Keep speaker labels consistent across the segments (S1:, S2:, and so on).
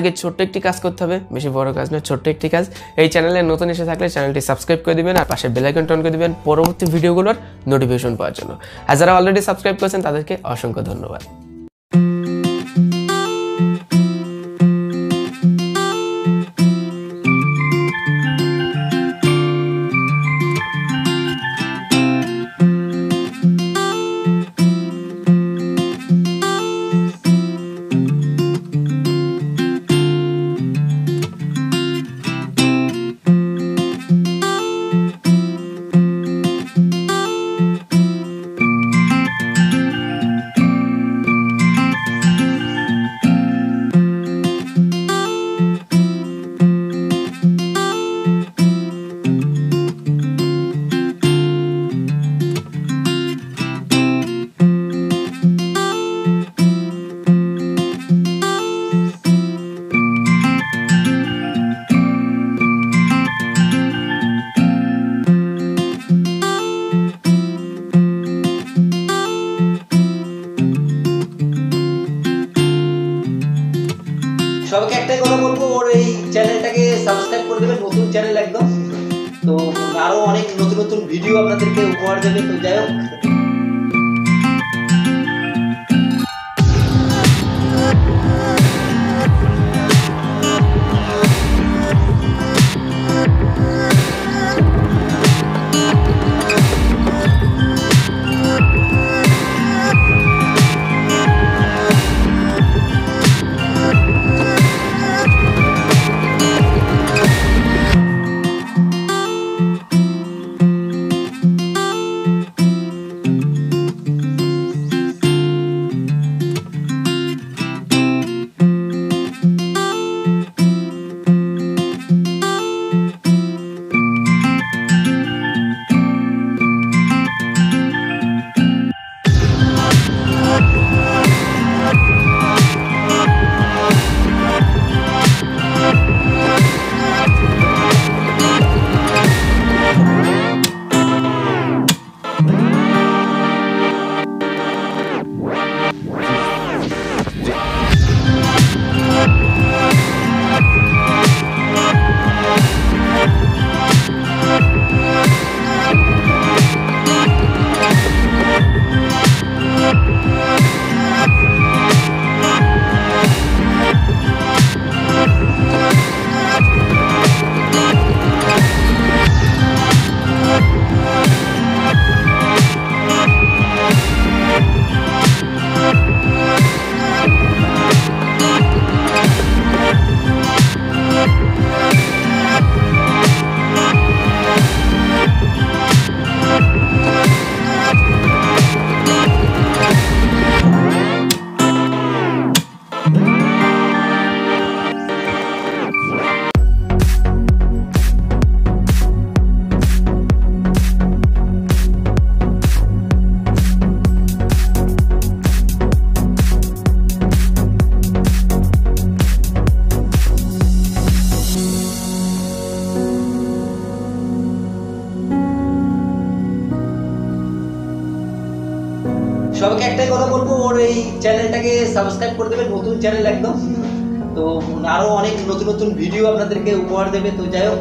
S1: আগে ছোট্ট একটি কাজ করতে হবে, বেশি বড় কাজ নয়, ছোট্ট একটি কাজ। এই চ্যানেলে নতুন এসে থাকলে চ্যানেলটি সাবস্ক্রাইব করে দিবেন আর পাশে বেল আইকন টন করে দিবেন পরবর্তী ভিডিওগুলোর নোটিফিকেশন পাওয়ার জন্য। আর যারা অলরেডি সাবস্ক্রাইব করেছেন, তাদেরকে অসংখ্য ধন্যবাদ।
S2: নতুন চ্যানেল একদম। তো আরও অনেক নতুন নতুন ভিডিও আপনাদেরকে উপহার দেবে। তো যাই হোক সবাইকে একটাই কথা বলব, ওর এই চ্যানেলটাকে সাবস্ক্রাইব করে দেবেন, নতুন চ্যানেল একদম। তো আরও অনেক নতুন নতুন ভিডিও আপনাদেরকে উপহার দেবে, তো যাই হোক।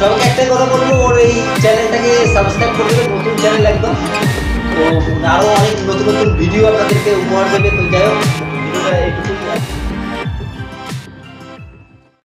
S2: সবাইকে একটা কথা বলব, ওর এই চ্যানেলটাকে সাবস্ক্রাইব করে দেবে, নতুন চ্যানেল একদম। তো আরও অনেক নতুন নতুন ভিডিও আপনাদেরকে উপহার দেবে, তো যাই হোক, ভিডিওটা এইটুকুই